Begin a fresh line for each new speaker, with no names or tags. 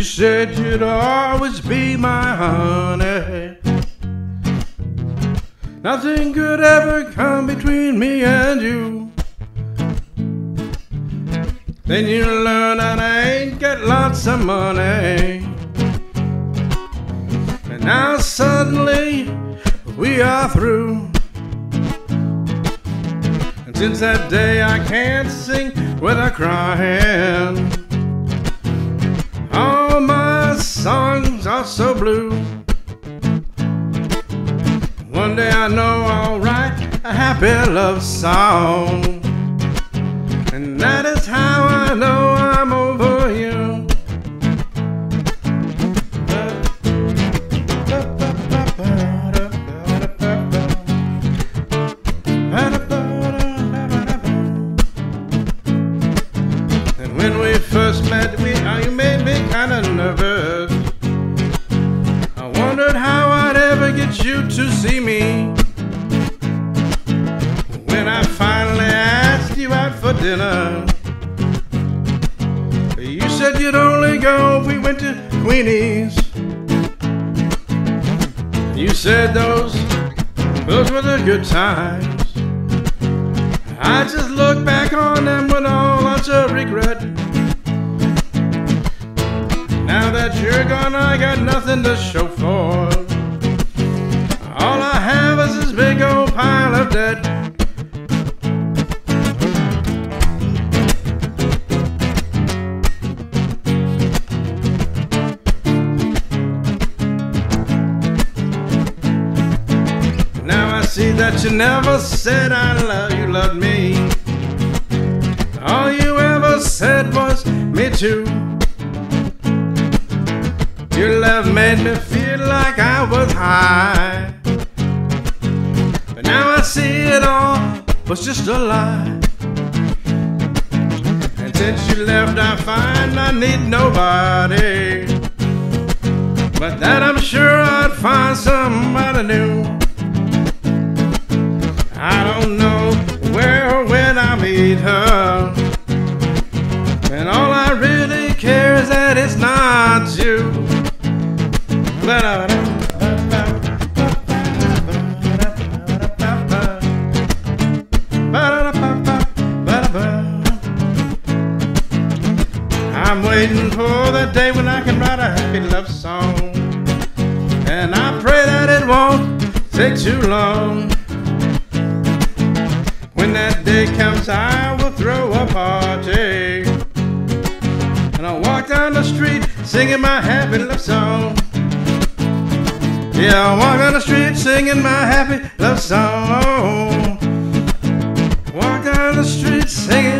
You said you'd always be my honey. Nothing could ever come between me and you. Then you learn that I ain't got lots of money. And now suddenly we are through. And since that day I can't sing without crying. Songs are so blue. One day I know I'll write a happy love song. And that is how I know I'm over you. Me. When I finally asked you out for dinner, you said you'd only go if we went to Queenie's. You said those, those were the good times. I just look back on them with all lots of regret. Now that you're gone, I got nothing to show for. See that you never said I love you, loved me. All you ever said was me too. Your love made me feel like I was high. But now I see it all was just a lie. And since you left, I find I need nobody. But that I'm sure I'd find somebody new. Her. And all I really care is that it's not you. I'm waiting for the day when I can write a happy love song. And I pray that it won't take too long. When that day comes, I will throw a party. And I'll walk down the street singing my happy love song. Yeah, I'll walk down the street singing my happy love song. Walk down the street singing